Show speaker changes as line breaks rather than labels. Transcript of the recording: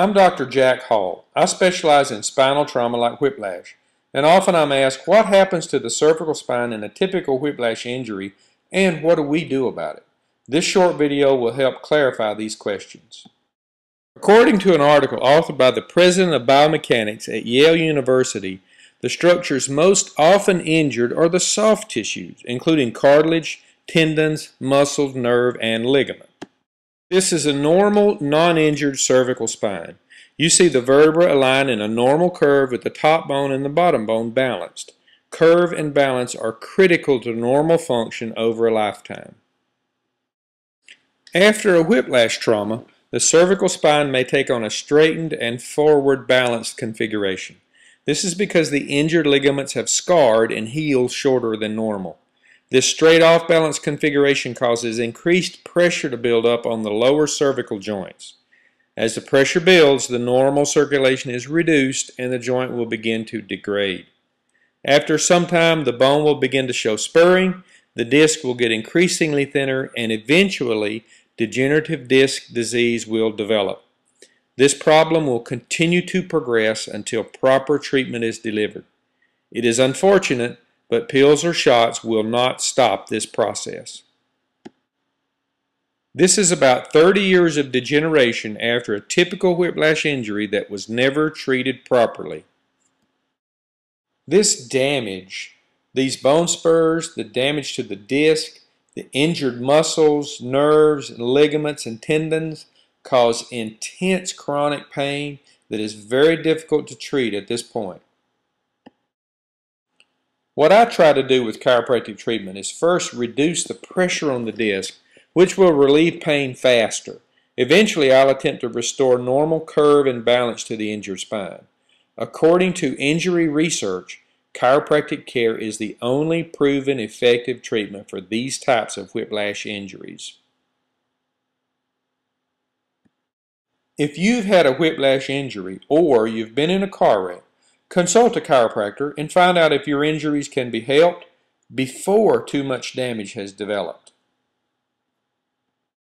I'm Dr. Jack Hall. I specialize in spinal trauma like whiplash, and often I'm asked what happens to the cervical spine in a typical whiplash injury and what do we do about it? This short video will help clarify these questions. According to an article authored by the president of biomechanics at Yale University, the structures most often injured are the soft tissues, including cartilage, tendons, muscles, nerve, and ligament. This is a normal, non-injured cervical spine. You see the vertebra align in a normal curve with the top bone and the bottom bone balanced. Curve and balance are critical to normal function over a lifetime. After a whiplash trauma, the cervical spine may take on a straightened and forward balanced configuration. This is because the injured ligaments have scarred and healed shorter than normal. This straight off balance configuration causes increased pressure to build up on the lower cervical joints. As the pressure builds, the normal circulation is reduced and the joint will begin to degrade. After some time, the bone will begin to show spurring, the disc will get increasingly thinner, and eventually degenerative disc disease will develop. This problem will continue to progress until proper treatment is delivered. It is unfortunate, but pills or shots will not stop this process. This is about 30 years of degeneration after a typical whiplash injury that was never treated properly. This damage, these bone spurs, the damage to the disc, the injured muscles, nerves, ligaments, and tendons, cause intense chronic pain that is very difficult to treat at this point. What I try to do with chiropractic treatment is first reduce the pressure on the disc, which will relieve pain faster. Eventually, I'll attempt to restore normal curve and balance to the injured spine. According to injury research, chiropractic care is the only proven effective treatment for these types of whiplash injuries. If you've had a whiplash injury or you've been in a car wreck, consult a chiropractor and find out if your injuries can be helped before too much damage has developed.